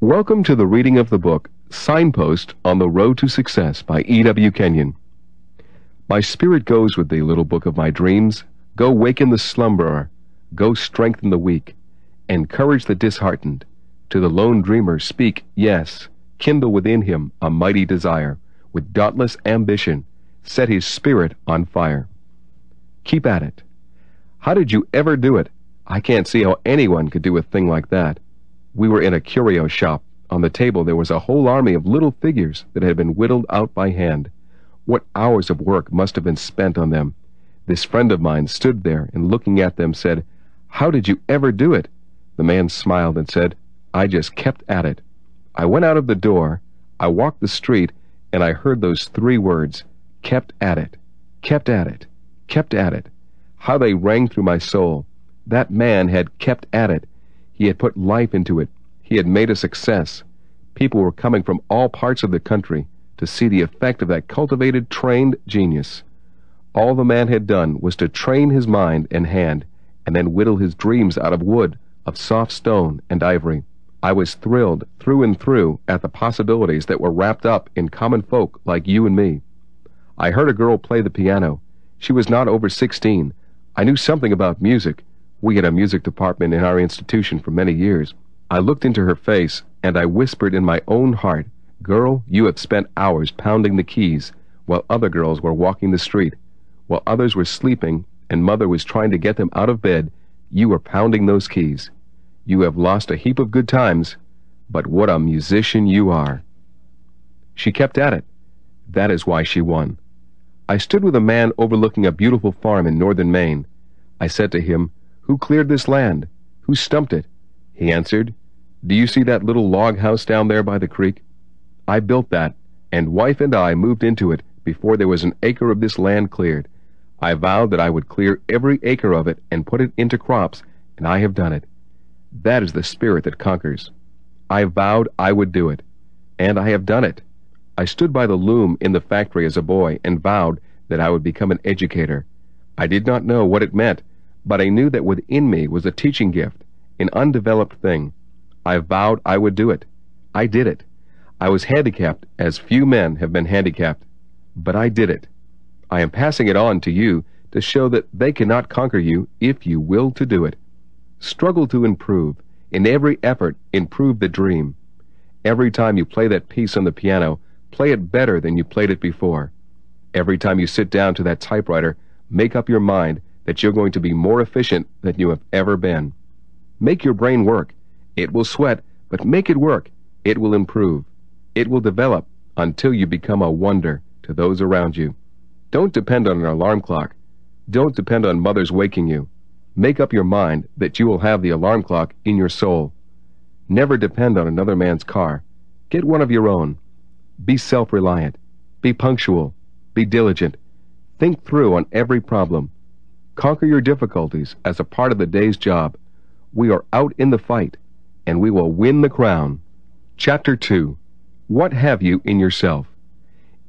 Welcome to the reading of the book Signpost on the Road to Success by E.W. Kenyon. My spirit goes with thee, little book of my dreams. Go waken the slumberer, go strengthen the weak, encourage the disheartened. To the lone dreamer speak, yes, kindle within him a mighty desire, with dauntless ambition, set his spirit on fire. Keep at it. How did you ever do it? I can't see how anyone could do a thing like that. We were in a curio shop. On the table there was a whole army of little figures that had been whittled out by hand. What hours of work must have been spent on them. This friend of mine stood there and looking at them said, How did you ever do it? The man smiled and said, I just kept at it. I went out of the door, I walked the street, and I heard those three words, kept at it, kept at it, kept at it. How they rang through my soul. That man had kept at it. He had put life into it. He had made a success. People were coming from all parts of the country to see the effect of that cultivated, trained genius. All the man had done was to train his mind and hand, and then whittle his dreams out of wood, of soft stone and ivory. I was thrilled through and through at the possibilities that were wrapped up in common folk like you and me. I heard a girl play the piano. She was not over sixteen. I knew something about music, we had a music department in our institution for many years. I looked into her face, and I whispered in my own heart, Girl, you have spent hours pounding the keys, while other girls were walking the street. While others were sleeping, and mother was trying to get them out of bed, you were pounding those keys. You have lost a heap of good times, but what a musician you are. She kept at it. That is why she won. I stood with a man overlooking a beautiful farm in northern Maine. I said to him, who cleared this land? Who stumped it? He answered, Do you see that little log house down there by the creek? I built that, and wife and I moved into it before there was an acre of this land cleared. I vowed that I would clear every acre of it and put it into crops, and I have done it. That is the spirit that conquers. I vowed I would do it, and I have done it. I stood by the loom in the factory as a boy and vowed that I would become an educator. I did not know what it meant, but I knew that within me was a teaching gift, an undeveloped thing. I vowed I would do it. I did it. I was handicapped as few men have been handicapped, but I did it. I am passing it on to you to show that they cannot conquer you if you will to do it. Struggle to improve. In every effort, improve the dream. Every time you play that piece on the piano, play it better than you played it before. Every time you sit down to that typewriter, make up your mind that you're going to be more efficient than you have ever been. Make your brain work. It will sweat, but make it work. It will improve. It will develop until you become a wonder to those around you. Don't depend on an alarm clock. Don't depend on mothers waking you. Make up your mind that you will have the alarm clock in your soul. Never depend on another man's car. Get one of your own. Be self-reliant. Be punctual. Be diligent. Think through on every problem. Conquer your difficulties as a part of the day's job. We are out in the fight, and we will win the crown. Chapter 2 What have you in yourself?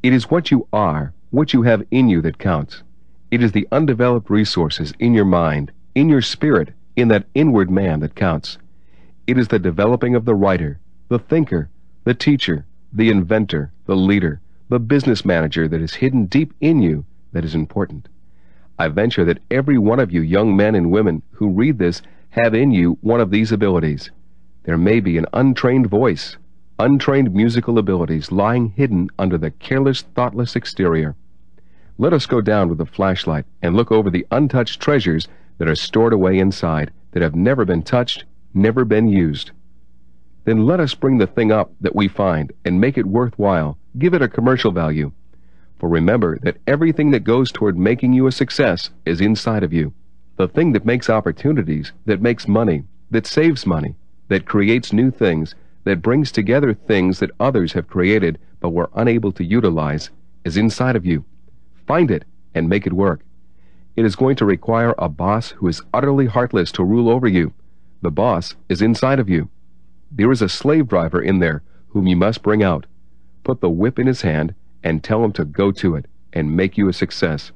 It is what you are, what you have in you that counts. It is the undeveloped resources in your mind, in your spirit, in that inward man that counts. It is the developing of the writer, the thinker, the teacher, the inventor, the leader, the business manager that is hidden deep in you that is important. I venture that every one of you young men and women who read this have in you one of these abilities. There may be an untrained voice, untrained musical abilities lying hidden under the careless, thoughtless exterior. Let us go down with a flashlight and look over the untouched treasures that are stored away inside, that have never been touched, never been used. Then let us bring the thing up that we find and make it worthwhile, give it a commercial value. For remember that everything that goes toward making you a success is inside of you. The thing that makes opportunities, that makes money, that saves money, that creates new things, that brings together things that others have created but were unable to utilize, is inside of you. Find it and make it work. It is going to require a boss who is utterly heartless to rule over you. The boss is inside of you. There is a slave driver in there whom you must bring out. Put the whip in his hand and tell them to go to it and make you a success.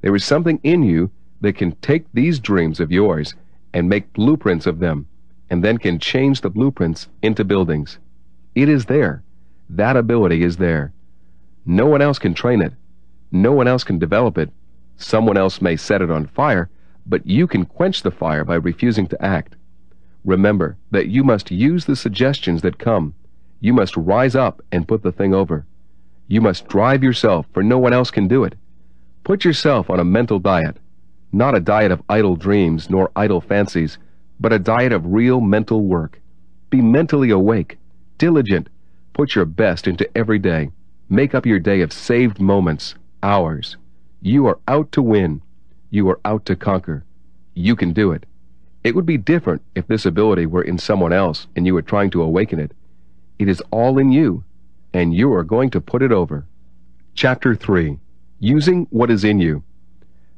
There is something in you that can take these dreams of yours and make blueprints of them and then can change the blueprints into buildings. It is there. That ability is there. No one else can train it. No one else can develop it. Someone else may set it on fire, but you can quench the fire by refusing to act. Remember that you must use the suggestions that come. You must rise up and put the thing over. You must drive yourself, for no one else can do it. Put yourself on a mental diet, not a diet of idle dreams nor idle fancies, but a diet of real mental work. Be mentally awake, diligent, put your best into every day. Make up your day of saved moments, hours. You are out to win. You are out to conquer. You can do it. It would be different if this ability were in someone else and you were trying to awaken it. It is all in you, and you are going to put it over. Chapter 3 Using What Is in You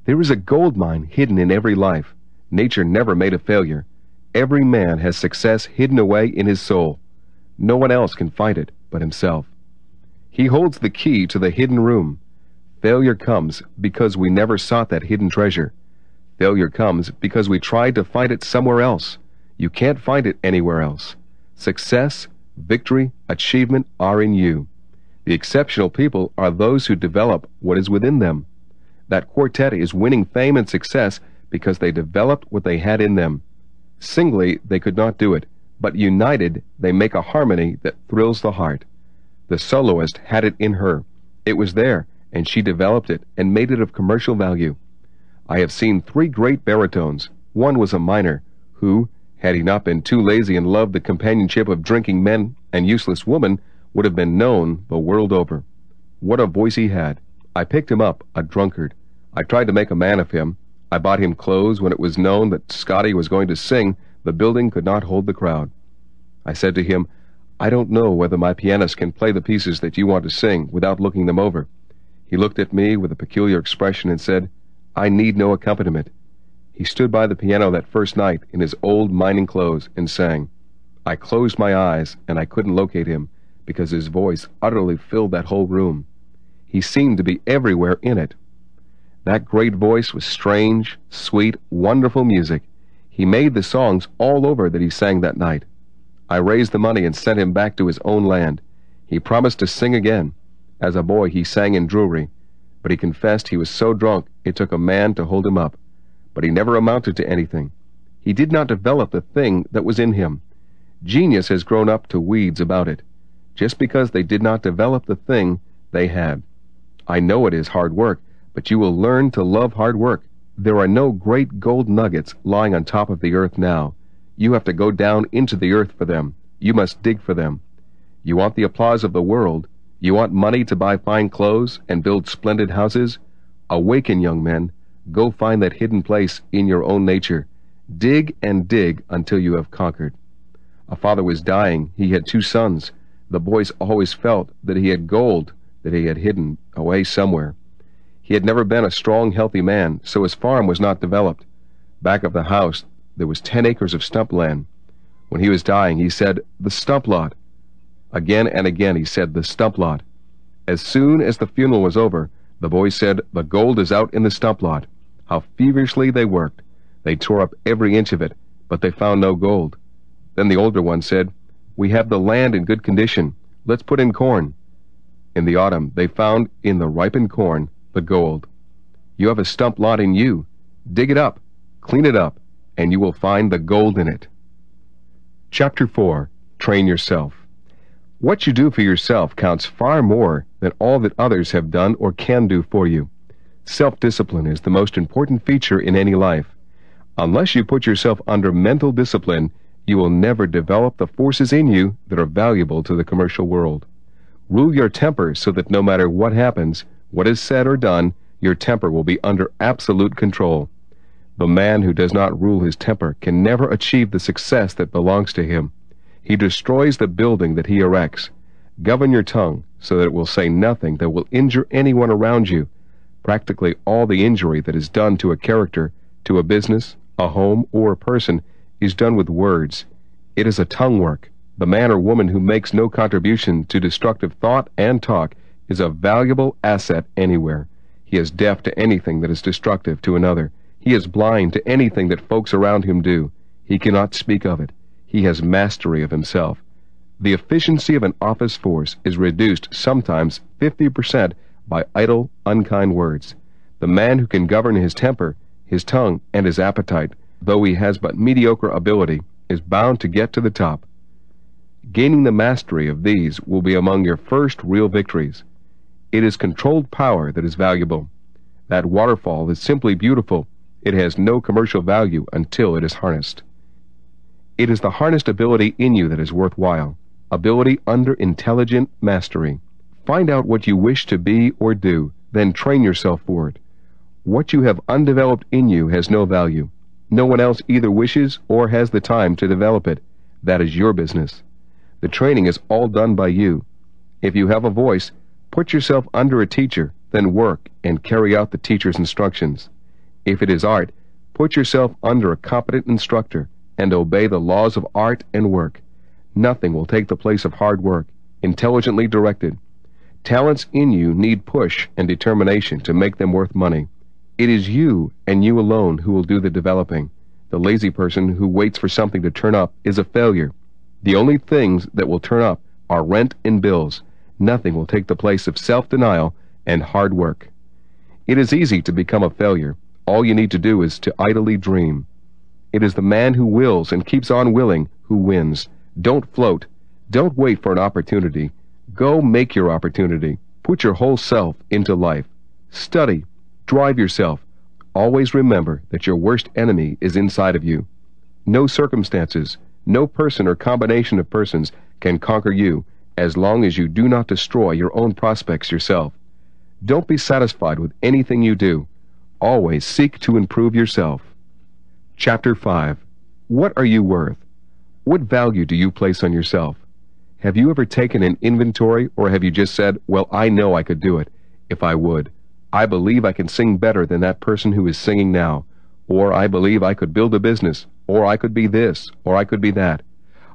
There is a gold mine hidden in every life. Nature never made a failure. Every man has success hidden away in his soul. No one else can find it but himself. He holds the key to the hidden room. Failure comes because we never sought that hidden treasure. Failure comes because we tried to find it somewhere else. You can't find it anywhere else. Success, victory, achievement are in you. The exceptional people are those who develop what is within them. That quartet is winning fame and success because they developed what they had in them. Singly, they could not do it, but united, they make a harmony that thrills the heart. The soloist had it in her. It was there, and she developed it and made it of commercial value. I have seen three great baritones. One was a miner, who, had he not been too lazy and loved the companionship of drinking men and useless women, would have been known the world over. What a voice he had! I picked him up, a drunkard. I tried to make a man of him. I bought him clothes when it was known that Scotty was going to sing. The building could not hold the crowd. I said to him, I don't know whether my pianist can play the pieces that you want to sing without looking them over. He looked at me with a peculiar expression and said, I need no accompaniment. He stood by the piano that first night in his old mining clothes and sang. I closed my eyes and I couldn't locate him because his voice utterly filled that whole room. He seemed to be everywhere in it. That great voice was strange, sweet, wonderful music. He made the songs all over that he sang that night. I raised the money and sent him back to his own land. He promised to sing again. As a boy, he sang in Drury but he confessed he was so drunk it took a man to hold him up. But he never amounted to anything. He did not develop the thing that was in him. Genius has grown up to weeds about it, just because they did not develop the thing they had. I know it is hard work, but you will learn to love hard work. There are no great gold nuggets lying on top of the earth now. You have to go down into the earth for them. You must dig for them. You want the applause of the world, you want money to buy fine clothes and build splendid houses? Awaken, young men. Go find that hidden place in your own nature. Dig and dig until you have conquered. A father was dying. He had two sons. The boys always felt that he had gold that he had hidden away somewhere. He had never been a strong, healthy man, so his farm was not developed. Back of the house, there was ten acres of stump land. When he was dying, he said, The stump lot. Again and again he said, the stump lot. As soon as the funeral was over, the boys said, the gold is out in the stump lot. How feverishly they worked. They tore up every inch of it, but they found no gold. Then the older one said, we have the land in good condition. Let's put in corn. In the autumn, they found in the ripened corn the gold. You have a stump lot in you. Dig it up, clean it up, and you will find the gold in it. Chapter 4 Train Yourself what you do for yourself counts far more than all that others have done or can do for you. Self-discipline is the most important feature in any life. Unless you put yourself under mental discipline, you will never develop the forces in you that are valuable to the commercial world. Rule your temper so that no matter what happens, what is said or done, your temper will be under absolute control. The man who does not rule his temper can never achieve the success that belongs to him. He destroys the building that he erects. Govern your tongue so that it will say nothing that will injure anyone around you. Practically all the injury that is done to a character, to a business, a home, or a person is done with words. It is a tongue work. The man or woman who makes no contribution to destructive thought and talk is a valuable asset anywhere. He is deaf to anything that is destructive to another. He is blind to anything that folks around him do. He cannot speak of it. he has mastery of himself. The efficiency of an office force is reduced sometimes 50% by idle, unkind words. The man who can govern his temper, his tongue, and his appetite, though he has but mediocre ability, is bound to get to the top. Gaining the mastery of these will be among your first real victories. It is controlled power that is valuable. That waterfall is simply beautiful. It has no commercial value until it is harnessed. It is the harnessed ability in you that is worthwhile ability under intelligent mastery. Find out what you wish to be or do, then train yourself for it. What you have undeveloped in you has no value. No one else either wishes or has the time to develop it. That is your business. The training is all done by you. If you have a voice, put yourself under a teacher, then work and carry out the teacher's instructions. If it is art, put yourself under a competent instructor and obey the laws of art and work. Nothing will take the place of hard work, intelligently directed. Talents in you need push and determination to make them worth money. It is you and you alone who will do the developing. The lazy person who waits for something to turn up is a failure. The only things that will turn up are rent and bills. Nothing will take the place of self-denial and hard work. It is easy to become a failure. All you need to do is to idly dream. It is the man who wills and keeps on willing who wins. Don't float. Don't wait for an opportunity. Go make your opportunity. Put your whole self into life. Study. Drive yourself. Always remember that your worst enemy is inside of you. No circumstances, no person or combination of persons can conquer you as long as you do not destroy your own prospects yourself. Don't be satisfied with anything you do. Always seek to improve yourself. Chapter 5 What are you worth? What value do you place on yourself? Have you ever taken an inventory, or have you just said, Well, I know I could do it, if I would? I believe I can sing better than that person who is singing now. Or I believe I could build a business. Or I could be this. Or I could be that.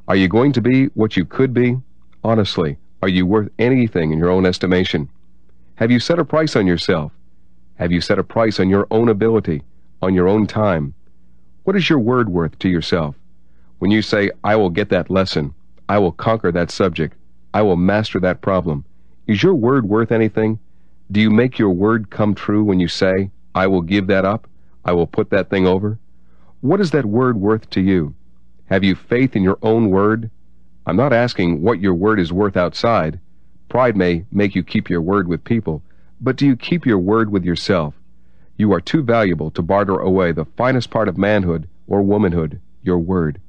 Are you going to be what you could be? Honestly, are you worth anything in your own estimation? Have you set a price on yourself? Have you set a price on your own ability, on your own time? What is your word worth to yourself? When you say, I will get that lesson, I will conquer that subject, I will master that problem, is your word worth anything? Do you make your word come true when you say, I will give that up, I will put that thing over? What is that word worth to you? Have you faith in your own word? I'm not asking what your word is worth outside. Pride may make you keep your word with people, but do you keep your word with yourself? You are too valuable to barter away the finest part of manhood or womanhood, your word.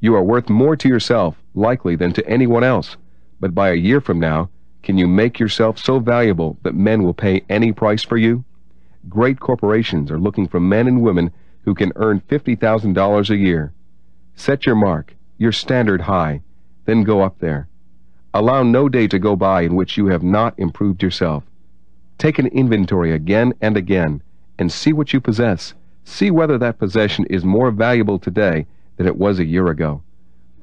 You are worth more to yourself, likely, than to anyone else. But by a year from now, can you make yourself so valuable that men will pay any price for you? Great corporations are looking for men and women who can earn $50,000 a year. Set your mark, your standard high, then go up there. Allow no day to go by in which you have not improved yourself. Take an inventory again and again and see what you possess. See whether that possession is more valuable today than it was a year ago.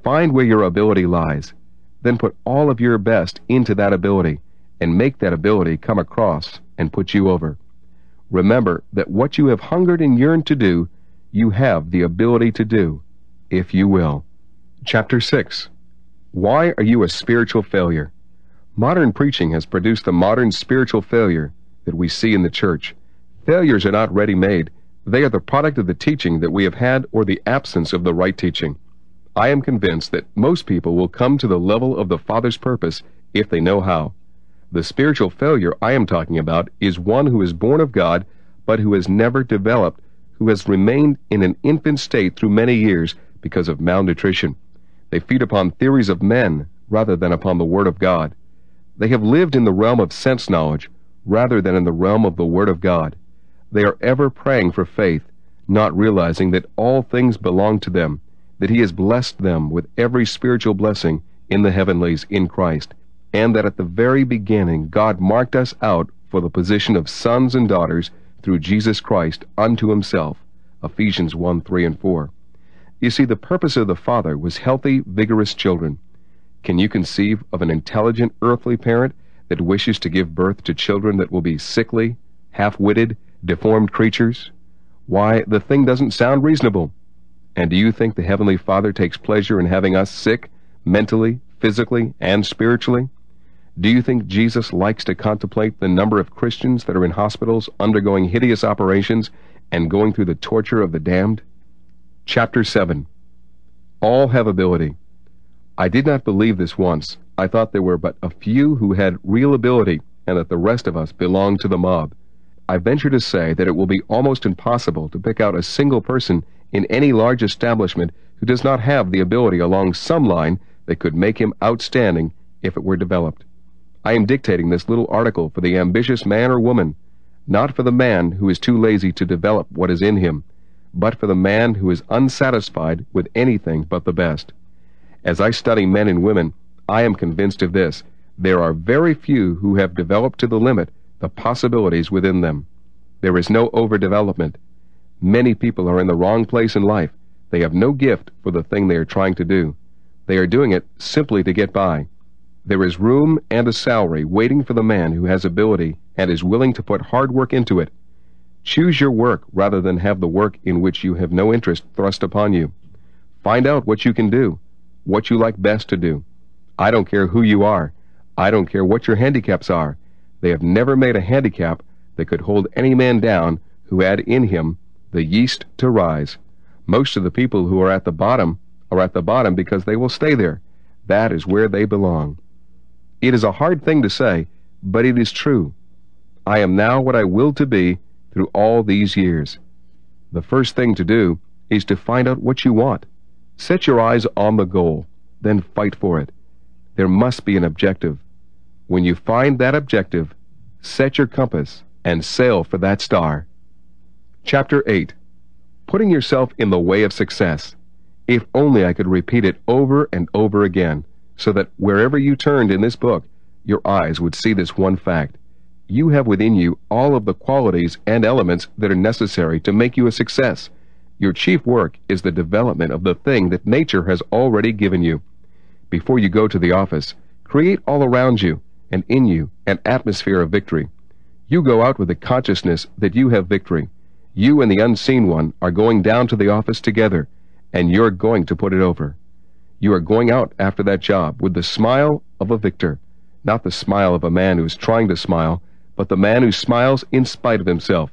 Find where your ability lies. Then put all of your best into that ability and make that ability come across and put you over. Remember that what you have hungered and yearned to do, you have the ability to do, if you will. Chapter 6 Why are you a spiritual failure? Modern preaching has produced the modern spiritual failure that we see in the church. Failures are not ready made, they are the product of the teaching that we have had or the absence of the right teaching. I am convinced that most people will come to the level of the Father's purpose if they know how. The spiritual failure I am talking about is one who is born of God but who has never developed, who has remained in an infant state through many years because of malnutrition. They feed upon theories of men rather than upon the Word of God. They have lived in the realm of sense knowledge rather than in the realm of the Word of God. They are ever praying for faith, not realizing that all things belong to them, that He has blessed them with every spiritual blessing in the heavenlies in Christ, and that at the very beginning God marked us out for the position of sons and daughters through Jesus Christ unto Himself. Ephesians 1 3 and 4. You see, the purpose of the Father was healthy, vigorous children. Can you conceive of an intelligent earthly parent that wishes to give birth to children that will be sickly, half witted, deformed creatures? Why, the thing doesn't sound reasonable. And do you think the Heavenly Father takes pleasure in having us sick, mentally, physically, and spiritually? Do you think Jesus likes to contemplate the number of Christians that are in hospitals undergoing hideous operations and going through the torture of the damned? Chapter 7 All have ability. I did not believe this once. I thought there were but a few who had real ability and that the rest of us belonged to the mob. I venture to say that it will be almost impossible to pick out a single person in any large establishment who does not have the ability along some line that could make him outstanding if it were developed. I am dictating this little article for the ambitious man or woman, not for the man who is too lazy to develop what is in him, but for the man who is unsatisfied with anything but the best. As I study men and women, I am convinced of this. There are very few who have developed to the limit the possibilities within them. There is no overdevelopment. Many people are in the wrong place in life. They have no gift for the thing they are trying to do. They are doing it simply to get by. There is room and a salary waiting for the man who has ability and is willing to put hard work into it. Choose your work rather than have the work in which you have no interest thrust upon you. Find out what you can do, what you like best to do. I don't care who you are. I don't care what your handicaps are. They have never made a handicap that could hold any man down who had in him the yeast to rise. Most of the people who are at the bottom are at the bottom because they will stay there. That is where they belong. It is a hard thing to say, but it is true. I am now what I will to be through all these years. The first thing to do is to find out what you want. Set your eyes on the goal, then fight for it. There must be an objective. When you find that objective, set your compass and sail for that star. Chapter 8 Putting yourself in the way of success. If only I could repeat it over and over again, so that wherever you turned in this book, your eyes would see this one fact. You have within you all of the qualities and elements that are necessary to make you a success. Your chief work is the development of the thing that nature has already given you. Before you go to the office, create all around you and in you an atmosphere of victory. You go out with the consciousness that you have victory. You and the unseen one are going down to the office together, and you're going to put it over. You are going out after that job with the smile of a victor, not the smile of a man who is trying to smile, but the man who smiles in spite of himself.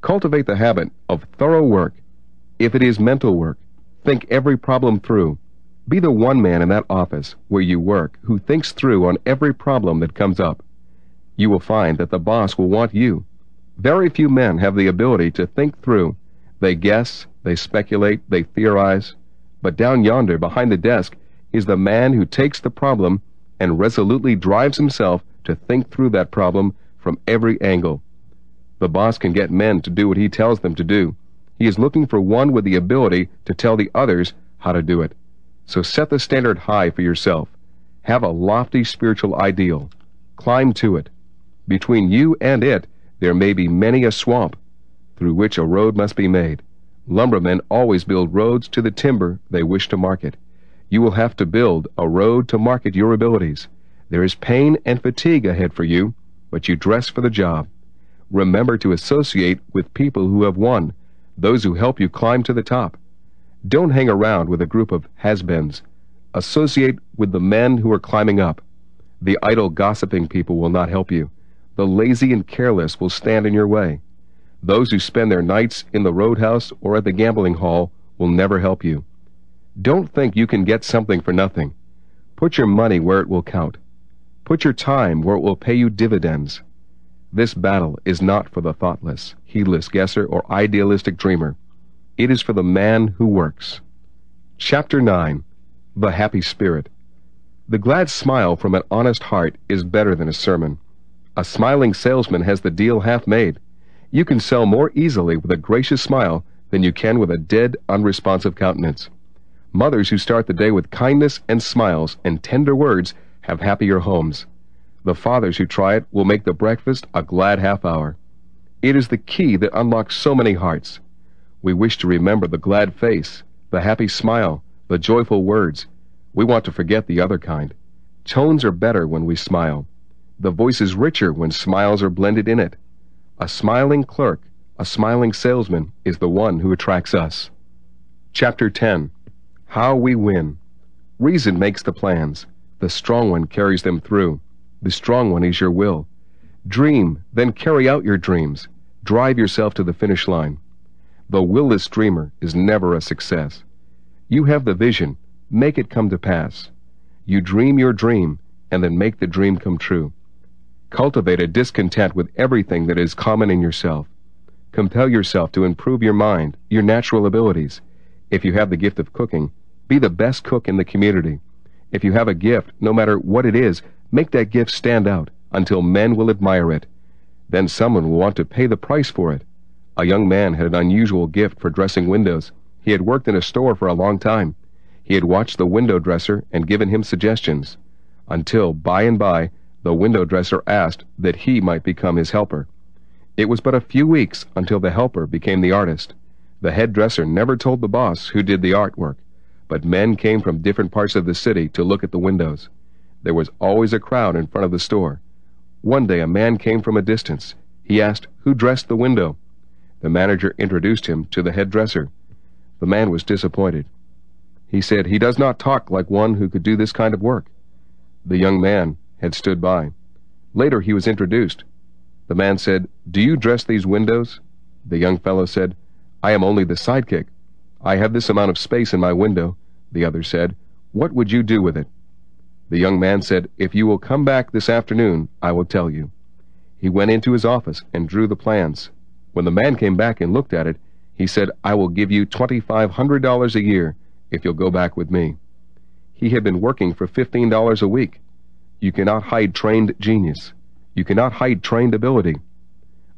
Cultivate the habit of thorough work. If it is mental work, think every problem through. Be the one man in that office where you work who thinks through on every problem that comes up. You will find that the boss will want you. Very few men have the ability to think through. They guess, they speculate, they theorize. But down yonder behind the desk is the man who takes the problem and resolutely drives himself to think through that problem from every angle. The boss can get men to do what he tells them to do. He is looking for one with the ability to tell the others how to do it. So set the standard high for yourself. Have a lofty spiritual ideal. Climb to it. Between you and it, there may be many a swamp through which a road must be made. Lumbermen always build roads to the timber they wish to market. You will have to build a road to market your abilities. There is pain and fatigue ahead for you, but you dress for the job. Remember to associate with people who have won, those who help you climb to the top. Don't hang around with a group of has-beens. Associate with the men who are climbing up. The idle gossiping people will not help you. The lazy and careless will stand in your way. Those who spend their nights in the roadhouse or at the gambling hall will never help you. Don't think you can get something for nothing. Put your money where it will count. Put your time where it will pay you dividends. This battle is not for the thoughtless, heedless guesser or idealistic dreamer. It is for the man who works. Chapter 9 The Happy Spirit The glad smile from an honest heart is better than a sermon. A smiling salesman has the deal half made. You can sell more easily with a gracious smile than you can with a dead, unresponsive countenance. Mothers who start the day with kindness and smiles and tender words have happier homes. The fathers who try it will make the breakfast a glad half hour. It is the key that unlocks so many hearts. We wish to remember the glad face, the happy smile, the joyful words. We want to forget the other kind. Tones are better when we smile. The voice is richer when smiles are blended in it. A smiling clerk, a smiling salesman is the one who attracts us. Chapter 10 How We Win. Reason makes the plans. The strong one carries them through. The strong one is your will. Dream, then carry out your dreams. Drive yourself to the finish line. The willless dreamer is never a success. You have the vision. Make it come to pass. You dream your dream, and then make the dream come true. Cultivate a discontent with everything that is common in yourself. Compel yourself to improve your mind, your natural abilities. If you have the gift of cooking, be the best cook in the community. If you have a gift, no matter what it is, make that gift stand out until men will admire it. Then someone will want to pay the price for it. A young man had an unusual gift for dressing windows. He had worked in a store for a long time. He had watched the window dresser and given him suggestions, until by and by the window dresser asked that he might become his helper. It was but a few weeks until the helper became the artist. The head dresser never told the boss who did the artwork but men came from different parts of the city to look at the windows. There was always a crowd in front of the store. One day a man came from a distance. He asked, Who dressed the window? The manager introduced him to the head dresser. The man was disappointed. He said, He does not talk like one who could do this kind of work. The young man had stood by. Later he was introduced. The man said, Do you dress these windows? The young fellow said, I am only the sidekick. I have this amount of space in my window. The other said, What would you do with it? The young man said, If you will come back this afternoon, I will tell you. He went into his office and drew the plans. When the man came back and looked at it, he said, I will give you $2,500 a year if you'll go back with me. He had been working for $15 a week. You cannot hide trained genius. You cannot hide trained ability.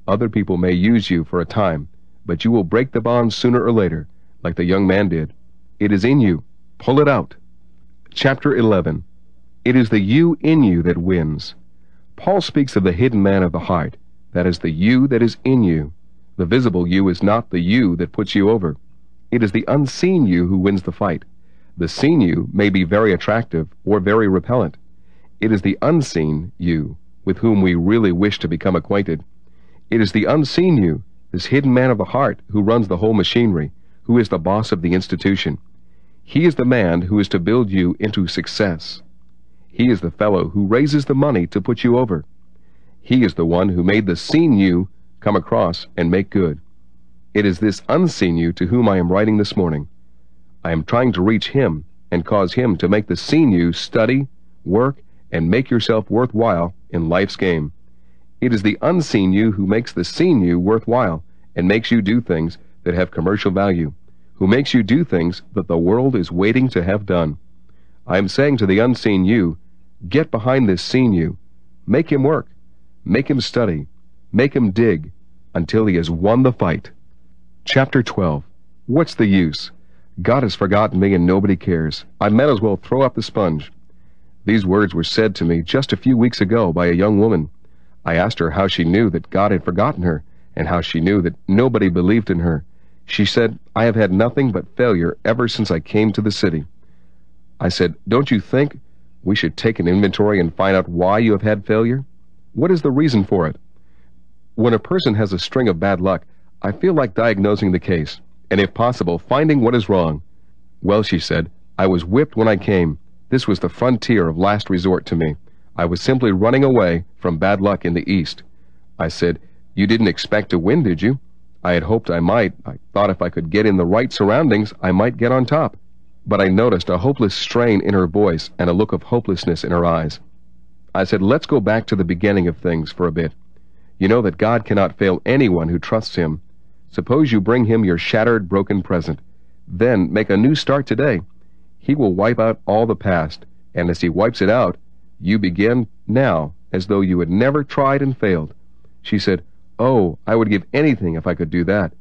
Other people may use you for a time, but you will break the bond sooner or later, like the young man did. It is in you. Pull it out. Chapter 11 It is the you in you that wins. Paul speaks of the hidden man of the heart. That is the you that is in you. The visible you is not the you that puts you over. It is the unseen you who wins the fight. The seen you may be very attractive or very repellent. It is the unseen you with whom we really wish to become acquainted. It is the unseen you, this hidden man of the heart, who runs the whole machinery, who is the boss of the institution. He is the man who is to build you into success. He is the fellow who raises the money to put you over. He is the one who made the seen you come across and make good. It is this unseen you to whom I am writing this morning. I am trying to reach him and cause him to make the seen you study, work, and make yourself worthwhile in life's game. It is the unseen you who makes the seen you worthwhile and makes you do things that have commercial value who makes you do things that the world is waiting to have done. I am saying to the unseen you, get behind this seen you. Make him work. Make him study. Make him dig until he has won the fight. Chapter 12 What's the use? God has forgotten me and nobody cares. I might as well throw up the sponge. These words were said to me just a few weeks ago by a young woman. I asked her how she knew that God had forgotten her, and how she knew that nobody believed in her. She said, I have had nothing but failure ever since I came to the city. I said, Don't you think we should take an inventory and find out why you have had failure? What is the reason for it? When a person has a string of bad luck, I feel like diagnosing the case, and if possible, finding what is wrong. Well, she said, I was whipped when I came. This was the frontier of last resort to me. I was simply running away from bad luck in the East. I said, You didn't expect to win, did you? I had hoped I might. I thought if I could get in the right surroundings, I might get on top. But I noticed a hopeless strain in her voice and a look of hopelessness in her eyes. I said, Let's go back to the beginning of things for a bit. You know that God cannot fail anyone who trusts Him. Suppose you bring Him your shattered, broken present. Then make a new start today. He will wipe out all the past, and as He wipes it out, you begin now as though you had never tried and failed. She said, Oh, I would give anything if I could do that.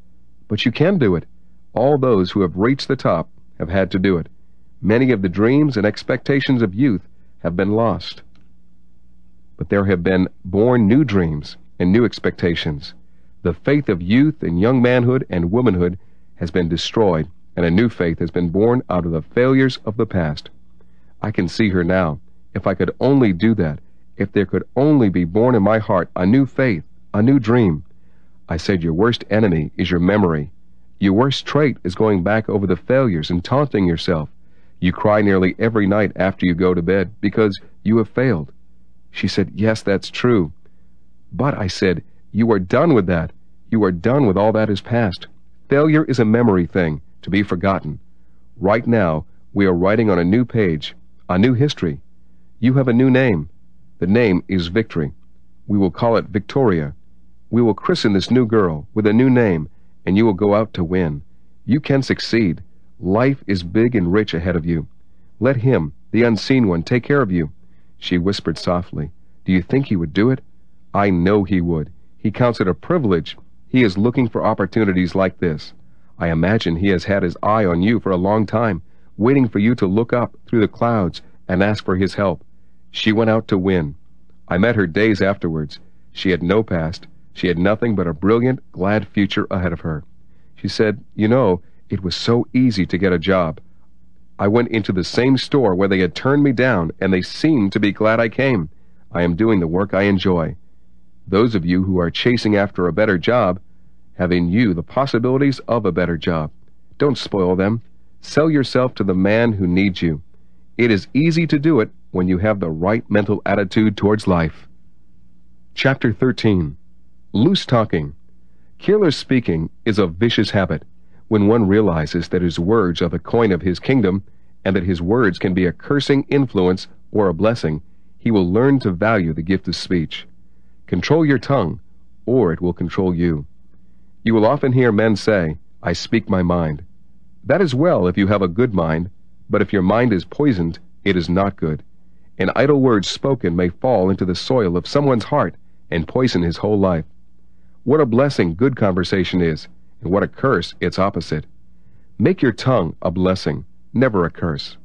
But you can do it. All those who have reached the top have had to do it. Many of the dreams and expectations of youth have been lost. But there have been born new dreams and new expectations. The faith of youth and young manhood and womanhood has been destroyed, and a new faith has been born out of the failures of the past. I can see her now. If I could only do that, if there could only be born in my heart a new faith, a new dream. I said your worst enemy is your memory. Your worst trait is going back over the failures and taunting yourself. You cry nearly every night after you go to bed because you have failed. She said, Yes, that's true. But, I said, you are done with that. You are done with all that is past. Failure is a memory thing, to be forgotten. Right now, we are writing on a new page, a new history. You have a new name. The name is Victory. We will call it Victoria. We will christen this new girl with a new name, and you will go out to win. You can succeed. Life is big and rich ahead of you. Let him, the unseen one, take care of you. She whispered softly, Do you think he would do it? I know he would. He counts it a privilege. He is looking for opportunities like this. I imagine he has had his eye on you for a long time, waiting for you to look up through the clouds and ask for his help. She went out to win. I met her days afterwards. She had no past. She had nothing but a brilliant, glad future ahead of her. She said, You know, it was so easy to get a job. I went into the same store where they had turned me down, and they seemed to be glad I came. I am doing the work I enjoy. Those of you who are chasing after a better job have in you the possibilities of a better job. Don't spoil them. Sell yourself to the man who needs you. It is easy to do it when you have the right mental attitude towards life. Chapter 13 Loose talking. Careless speaking is a vicious habit. When one realizes that his words are the coin of his kingdom, and that his words can be a cursing influence or a blessing, he will learn to value the gift of speech. Control your tongue, or it will control you. You will often hear men say, I speak my mind. That is well if you have a good mind, but if your mind is poisoned, it is not good. An idle word spoken may fall into the soil of someone's heart and poison his whole life. What a blessing good conversation is, and what a curse its opposite. Make your tongue a blessing, never a curse.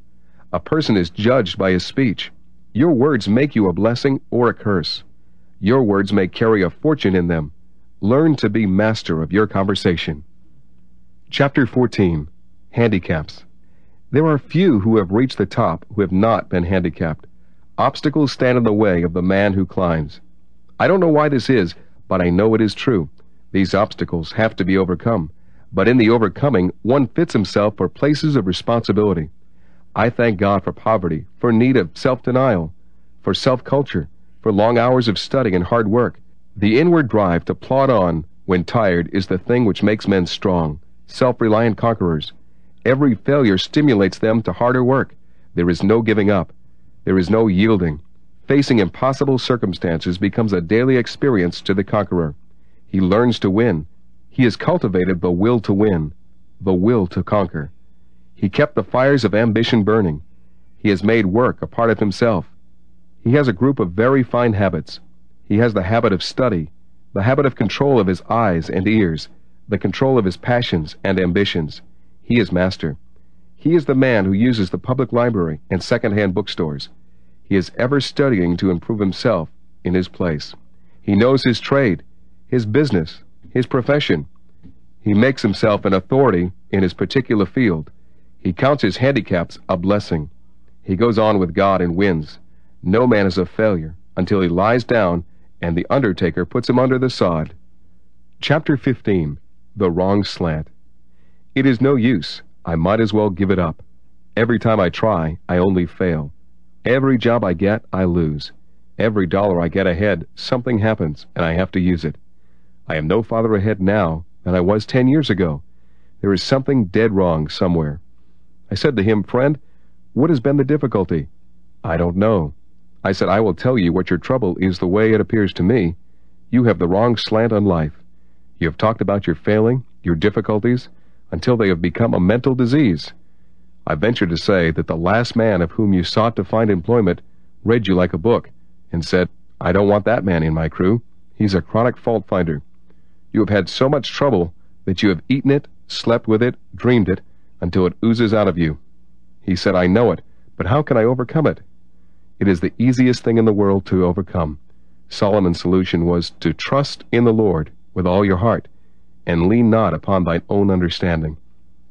A person is judged by his speech. Your words make you a blessing or a curse. Your words may carry a fortune in them. Learn to be master of your conversation. Chapter 14 Handicaps There are few who have reached the top who have not been handicapped. Obstacles stand in the way of the man who climbs. I don't know why this is, but I know it is true. These obstacles have to be overcome, but in the overcoming, one fits himself for places of responsibility. I thank God for poverty, for need of self-denial, for self-culture, for long hours of study and hard work. The inward drive to plod on when tired is the thing which makes men strong, self-reliant conquerors. Every failure stimulates them to harder work. There is no giving up. There is no yielding. Facing impossible circumstances becomes a daily experience to the conqueror. He learns to win. He has cultivated the will to win, the will to conquer. He kept the fires of ambition burning. He has made work a part of himself. He has a group of very fine habits. He has the habit of study, the habit of control of his eyes and ears, the control of his passions and ambitions. He is master. He is the man who uses the public library and second-hand bookstores. He is ever studying to improve himself in his place. He knows his trade, his business, his profession. He makes himself an authority in his particular field. He counts his handicaps a blessing. He goes on with God and wins. No man is a failure until he lies down and the undertaker puts him under the sod. Chapter 15 The Wrong Slant It is no use. I might as well give it up. Every time I try, I only fail. Every job I get, I lose. Every dollar I get ahead, something happens, and I have to use it. I am no farther ahead now than I was ten years ago. There is something dead wrong somewhere. I said to him, Friend, what has been the difficulty? I don't know. I said, I will tell you what your trouble is the way it appears to me. You have the wrong slant on life. You have talked about your failing, your difficulties, until they have become a mental disease. I venture to say that the last man of whom you sought to find employment read you like a book and said, I don't want that man in my crew. He's a chronic fault finder. You have had so much trouble that you have eaten it, slept with it, dreamed it, until it oozes out of you. He said, I know it, but how can I overcome it? It is the easiest thing in the world to overcome. Solomon's solution was to trust in the Lord with all your heart, and lean not upon thine own understanding.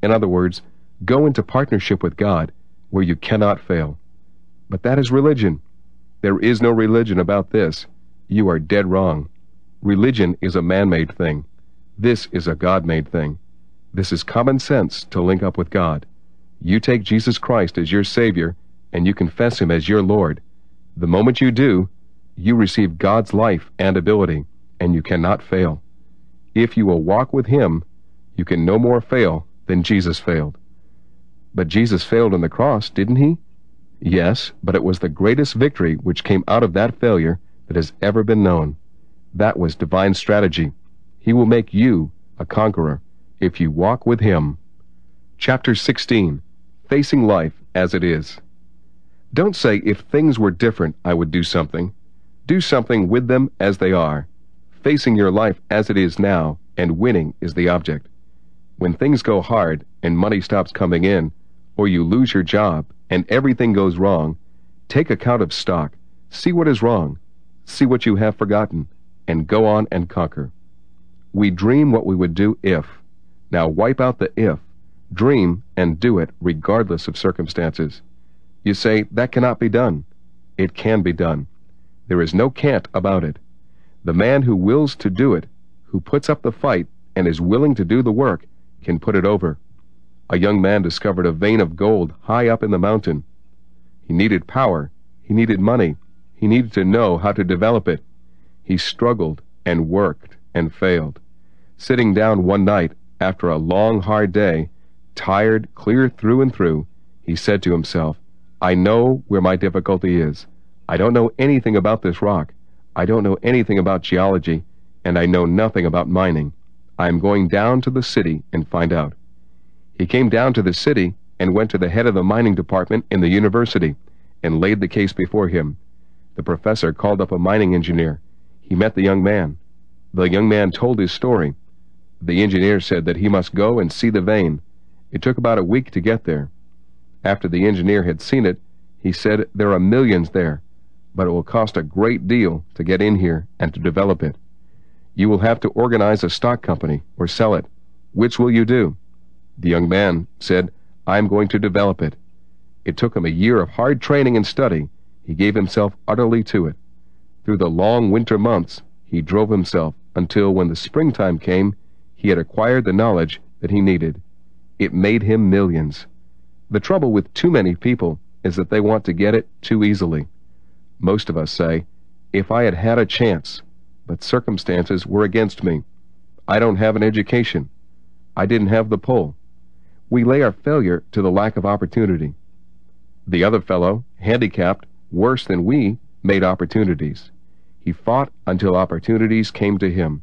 In other words, Go into partnership with God where you cannot fail. But that is religion. There is no religion about this. You are dead wrong. Religion is a man-made thing. This is a God-made thing. This is common sense to link up with God. You take Jesus Christ as your Savior, and you confess Him as your Lord. The moment you do, you receive God's life and ability, and you cannot fail. If you will walk with Him, you can no more fail than Jesus failed. But Jesus failed on the cross, didn't he? Yes, but it was the greatest victory which came out of that failure that has ever been known. That was divine strategy. He will make you a conqueror if you walk with Him. Chapter 16 Facing Life as It Is. Don't say, if things were different, I would do something. Do something with them as they are. Facing your life as it is now, and winning is the object. When things go hard and money stops coming in, or you lose your job and everything goes wrong, take account of stock, see what is wrong, see what you have forgotten, and go on and conquer. We dream what we would do if. Now wipe out the if. Dream and do it regardless of circumstances. You say, that cannot be done. It can be done. There is no can't about it. The man who wills to do it, who puts up the fight and is willing to do the work, can put it over. A young man discovered a vein of gold high up in the mountain. He needed power. He needed money. He needed to know how to develop it. He struggled and worked and failed. Sitting down one night after a long, hard day, tired clear through and through, he said to himself, I know where my difficulty is. I don't know anything about this rock. I don't know anything about geology, and I know nothing about mining. I am going down to the city and find out. He came down to the city and went to the head of the mining department in the university and laid the case before him. The professor called up a mining engineer. He met the young man. The young man told his story. The engineer said that he must go and see the vein. It took about a week to get there. After the engineer had seen it, he said there are millions there but it will cost a great deal to get in here and to develop it. You will have to organize a stock company or sell it. Which will you do? The young man said, I am going to develop it. It took him a year of hard training and study. He gave himself utterly to it. Through the long winter months, he drove himself until when the springtime came, he had acquired the knowledge that he needed. It made him millions. The trouble with too many people is that they want to get it too easily. Most of us say, if I had had a chance, but circumstances were against me. I don't have an education. I didn't have the pull. We lay our failure to the lack of opportunity. The other fellow, handicapped, worse than we, made opportunities. He fought until opportunities came to him.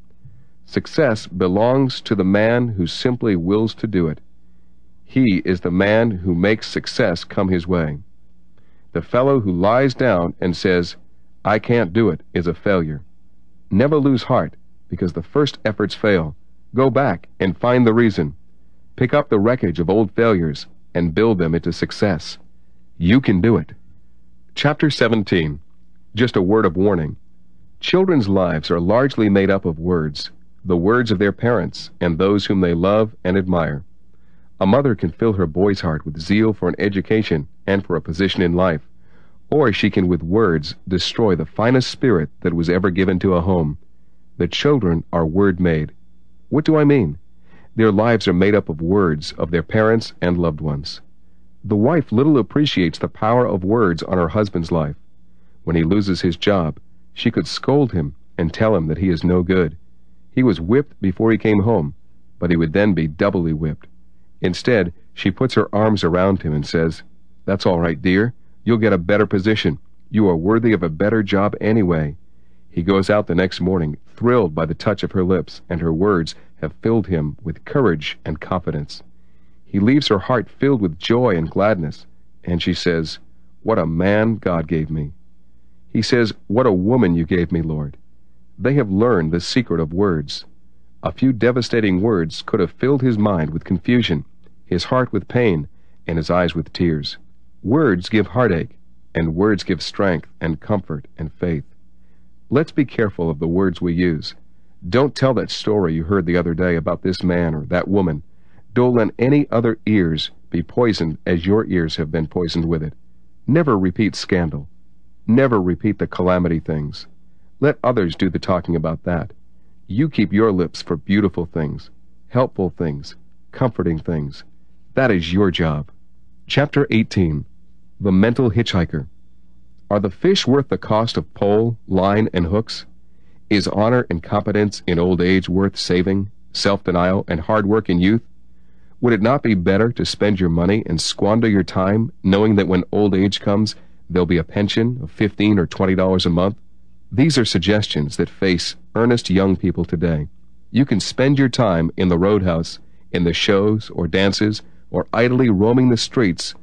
Success belongs to the man who simply wills to do it. He is the man who makes success come his way. The fellow who lies down and says, I can't do it, is a failure. Never lose heart, because the first efforts fail. Go back and find the reason. Pick up the wreckage of old failures and build them into success. You can do it. Chapter 17 Just a word of warning. Children's lives are largely made up of words, the words of their parents and those whom they love and admire. A mother can fill her boy's heart with zeal for an education and for a position in life, or she can with words destroy the finest spirit that was ever given to a home. The children are word made. What do I mean? Their lives are made up of words of their parents and loved ones. The wife little appreciates the power of words on her husband's life. When he loses his job, she could scold him and tell him that he is no good. He was whipped before he came home, but he would then be doubly whipped. Instead, she puts her arms around him and says, That's all right, dear. You'll get a better position. You are worthy of a better job anyway. He goes out the next morning, thrilled by the touch of her lips, and her words have filled him with courage and confidence. He leaves her heart filled with joy and gladness, and she says, What a man God gave me. He says, What a woman you gave me, Lord. They have learned the secret of words. A few devastating words could have filled his mind with confusion his heart with pain, and his eyes with tears. Words give heartache, and words give strength and comfort and faith. Let's be careful of the words we use. Don't tell that story you heard the other day about this man or that woman. Don't let any other ears be poisoned as your ears have been poisoned with it. Never repeat scandal. Never repeat the calamity things. Let others do the talking about that. You keep your lips for beautiful things, helpful things, comforting things. That is your job. Chapter 18 The Mental Hitchhiker Are the fish worth the cost of pole, line, and hooks? Is honor and competence in old age worth saving, self-denial, and hard work in youth? Would it not be better to spend your money and squander your time knowing that when old age comes, there'll be a pension of 15 or $20 a month? These are suggestions that face earnest young people today. You can spend your time in the roadhouse, in the shows or dances, or idly roaming the streets,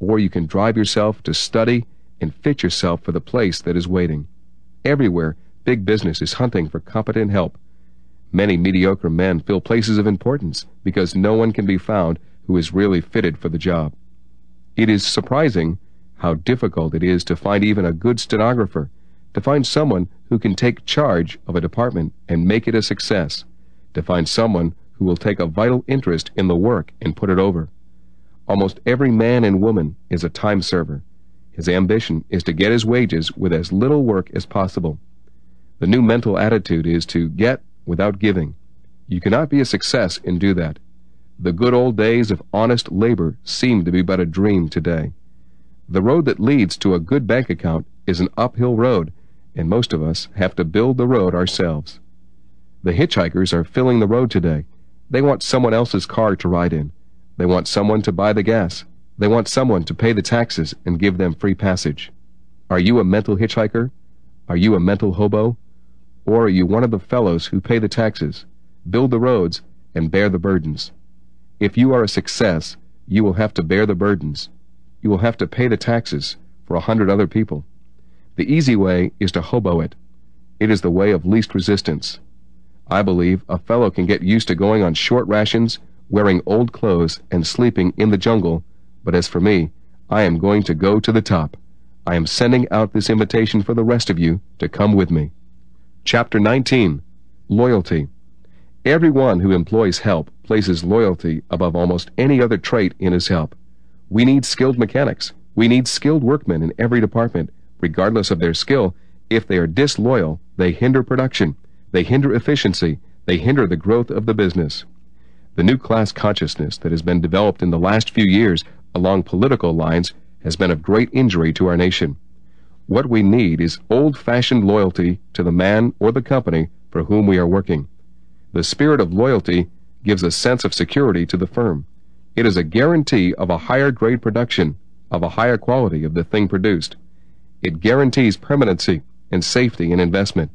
or you can drive yourself to study and fit yourself for the place that is waiting. Everywhere, big business is hunting for competent help Many mediocre men fill places of importance because no one can be found who is really fitted for the job. It is surprising how difficult it is to find even a good stenographer, to find someone who can take charge of a department and make it a success, to find someone who will take a vital interest in the work and put it over. Almost every man and woman is a time server. His ambition is to get his wages with as little work as possible. The new mental attitude is to get without giving. You cannot be a success and do that. The good old days of honest labor seem to be but a dream today. The road that leads to a good bank account is an uphill road, and most of us have to build the road ourselves. The hitchhikers are filling the road today. They want someone else's car to ride in. They want someone to buy the gas. They want someone to pay the taxes and give them free passage. Are you a mental hitchhiker? Are you a mental hobo? Or are you one of the fellows who pay the taxes, build the roads, and bear the burdens? If you are a success, you will have to bear the burdens. You will have to pay the taxes for a hundred other people. The easy way is to hobo it. It is the way of least resistance. I believe a fellow can get used to going on short rations, wearing old clothes, and sleeping in the jungle, but as for me, I am going to go to the top. I am sending out this invitation for the rest of you to come with me. Chapter 19 Loyalty Everyone who employs help places loyalty above almost any other trait in his help. We need skilled mechanics. We need skilled workmen in every department, regardless of their skill. If they are disloyal, they hinder production, they hinder efficiency, they hinder the growth of the business. The new class consciousness that has been developed in the last few years along political lines has been of great injury to our nation. What we need is old-fashioned loyalty to the man or the company for whom we are working. The spirit of loyalty gives a sense of security to the firm. It is a guarantee of a higher grade production, of a higher quality of the thing produced. It guarantees permanency and safety in investment.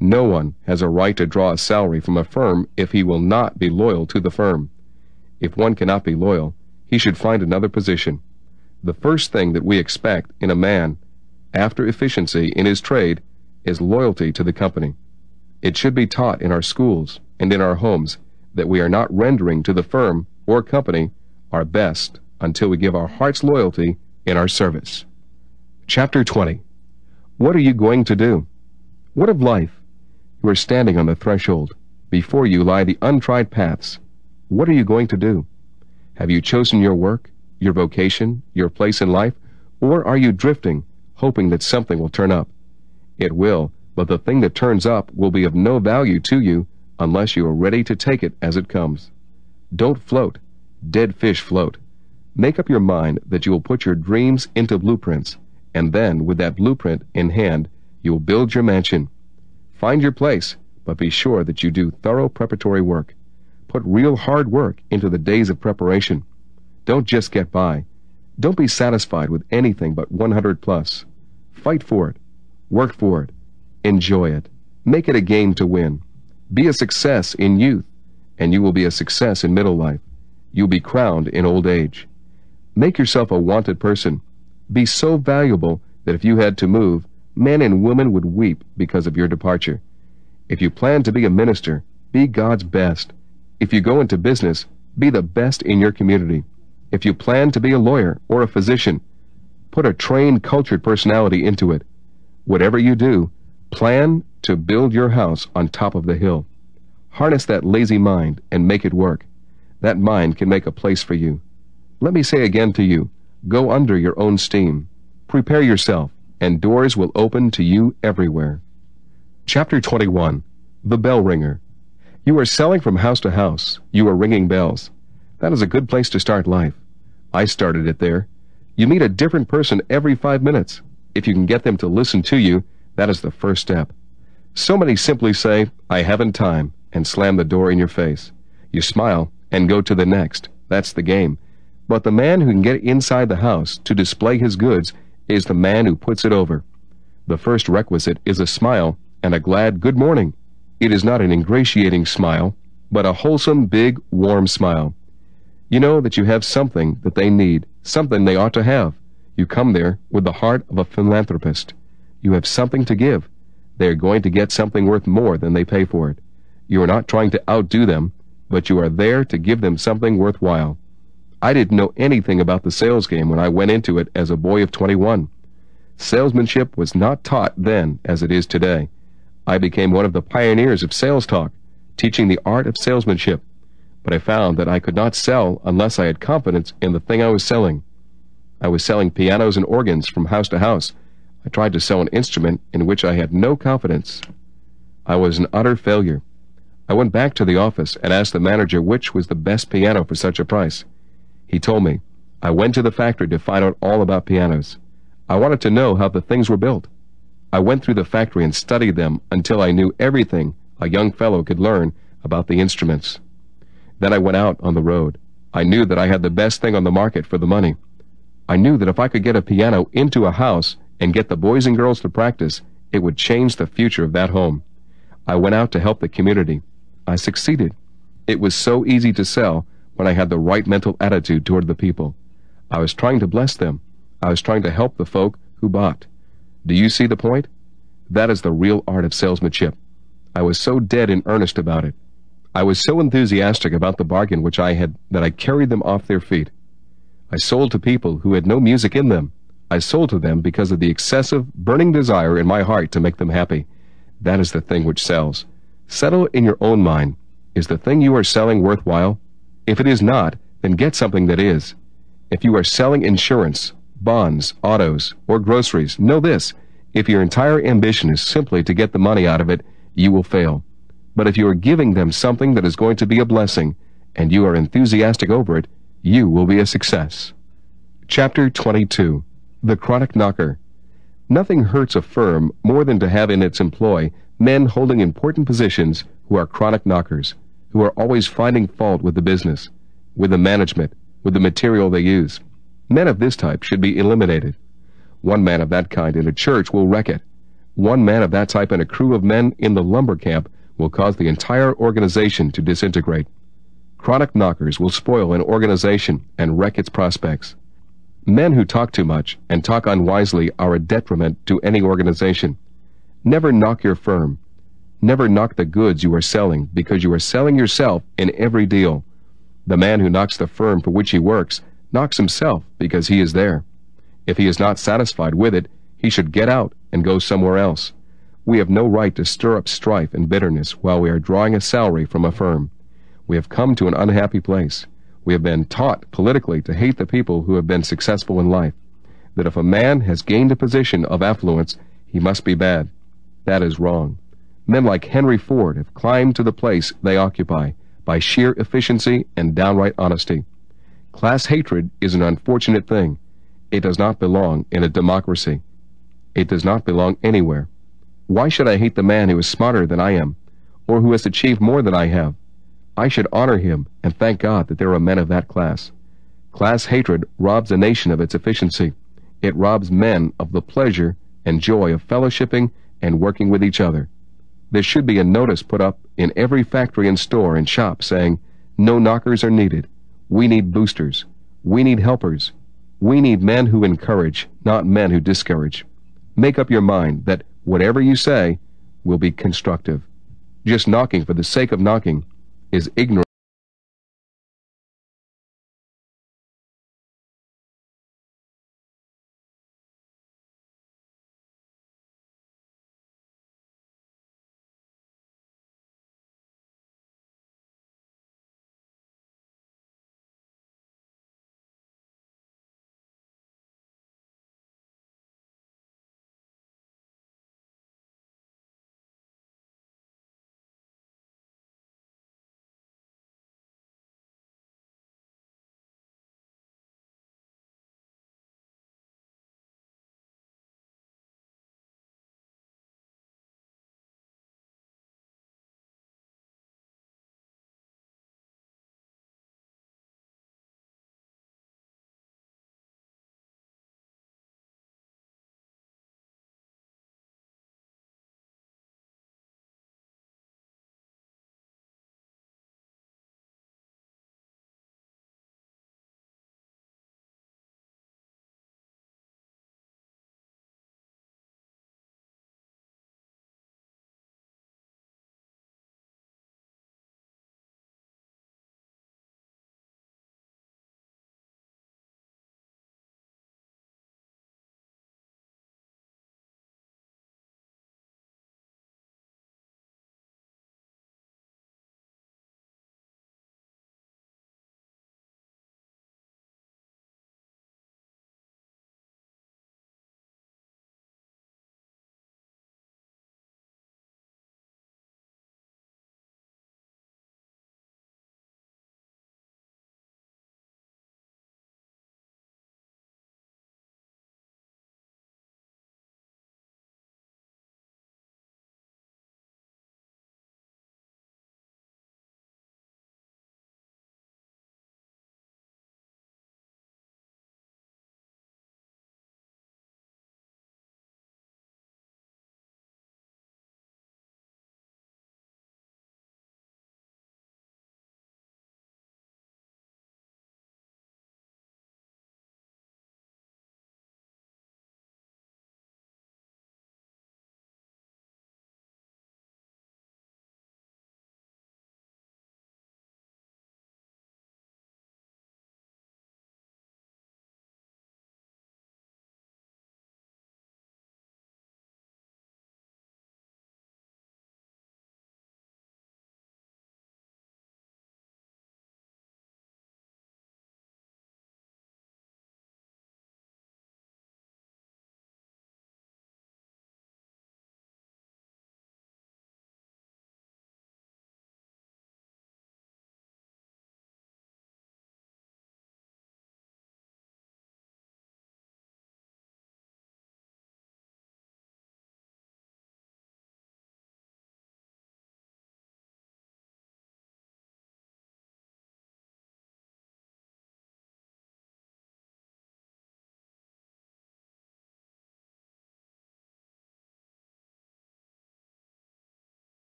No one has a right to draw a salary from a firm if he will not be loyal to the firm. If one cannot be loyal, he should find another position. The first thing that we expect in a man after efficiency in his trade is loyalty to the company. It should be taught in our schools and in our homes that we are not rendering to the firm or company our best until we give our heart's loyalty in our service. Chapter 20 What are you going to do? What of life? You are standing on the threshold. Before you lie the untried paths. What are you going to do? Have you chosen your work, your vocation, your place in life, or are you drifting hoping that something will turn up. It will, but the thing that turns up will be of no value to you unless you are ready to take it as it comes. Don't float. Dead fish float. Make up your mind that you will put your dreams into blueprints, and then, with that blueprint in hand, you will build your mansion. Find your place, but be sure that you do thorough preparatory work. Put real hard work into the days of preparation. Don't just get by. Don't be satisfied with anything but 100 plus. Fight for it. Work for it. Enjoy it. Make it a game to win. Be a success in youth, and you will be a success in middle life. You'll be crowned in old age. Make yourself a wanted person. Be so valuable that if you had to move, men and women would weep because of your departure. If you plan to be a minister, be God's best. If you go into business, be the best in your community. If you plan to be a lawyer or a physician, Put a trained, cultured personality into it. Whatever you do, plan to build your house on top of the hill. Harness that lazy mind and make it work. That mind can make a place for you. Let me say again to you, go under your own steam. Prepare yourself, and doors will open to you everywhere. Chapter 21 The Bell Ringer You are selling from house to house. You are ringing bells. That is a good place to start life. I started it there. You meet a different person every five minutes. If you can get them to listen to you, that is the first step. So many simply say, I haven't time, and slam the door in your face. You smile and go to the next. That's the game. But the man who can get inside the house to display his goods is the man who puts it over. The first requisite is a smile and a glad good morning. It is not an ingratiating smile, but a wholesome, big, warm smile. You know that you have something that they need, something they ought to have. You come there with the heart of a philanthropist. You have something to give. They are going to get something worth more than they pay for it. You are not trying to outdo them, but you are there to give them something worthwhile. I didn't know anything about the sales game when I went into it as a boy of 21. Salesmanship was not taught then as it is today. I became one of the pioneers of sales talk, teaching the art of salesmanship. But I found that I could not sell unless I had confidence in the thing I was selling. I was selling pianos and organs from house to house. I tried to sell an instrument in which I had no confidence. I was an utter failure. I went back to the office and asked the manager which was the best piano for such a price. He told me. I went to the factory to find out all about pianos. I wanted to know how the things were built. I went through the factory and studied them until I knew everything a young fellow could learn about the instruments. Then I went out on the road. I knew that I had the best thing on the market for the money. I knew that if I could get a piano into a house and get the boys and girls to practice, it would change the future of that home. I went out to help the community. I succeeded. It was so easy to sell when I had the right mental attitude toward the people. I was trying to bless them. I was trying to help the folk who bought. Do you see the point? That is the real art of salesmanship. I was so dead in earnest about it. I was so enthusiastic about the bargain which I had that I carried them off their feet. I sold to people who had no music in them. I sold to them because of the excessive, burning desire in my heart to make them happy. That is the thing which sells. Settle in your own mind. Is the thing you are selling worthwhile? If it is not, then get something that is. If you are selling insurance, bonds, autos, or groceries, know this. If your entire ambition is simply to get the money out of it, you will fail. But if you are giving them something that is going to be a blessing, and you are enthusiastic over it, you will be a success. Chapter 22 the chronic knocker. Nothing hurts a firm more than to have in its employ men holding important positions who are chronic knockers, who are always finding fault with the business, with the management, with the material they use. Men of this type should be eliminated. One man of that kind in a church will wreck it. One man of that type in a crew of men in the lumber camp will cause the entire organization to disintegrate. Chronic knockers will spoil an organization and wreck its prospects. Men who talk too much and talk unwisely are a detriment to any organization. Never knock your firm. Never knock the goods you are selling because you are selling yourself in every deal. The man who knocks the firm for which he works knocks himself because he is there. If he is not satisfied with it, he should get out and go somewhere else. We have no right to stir up strife and bitterness while we are drawing a salary from a firm. We have come to an unhappy place. We have been taught politically to hate the people who have been successful in life. That if a man has gained a position of affluence, he must be bad. That is wrong. Men like Henry Ford have climbed to the place they occupy by sheer efficiency and downright honesty. Class hatred is an unfortunate thing. It does not belong in a democracy. It does not belong anywhere. Why should I hate the man who is smarter than I am, or who has achieved more than I have? I should honor him and thank God that there are men of that class. Class hatred robs a nation of its efficiency. It robs men of the pleasure and joy of fellowshipping and working with each other. There should be a notice put up in every factory and store and shop saying, No knockers are needed. We need boosters. We need helpers. We need men who encourage, not men who discourage. Make up your mind that whatever you say will be constructive. Just knocking for the sake of knocking is ignorant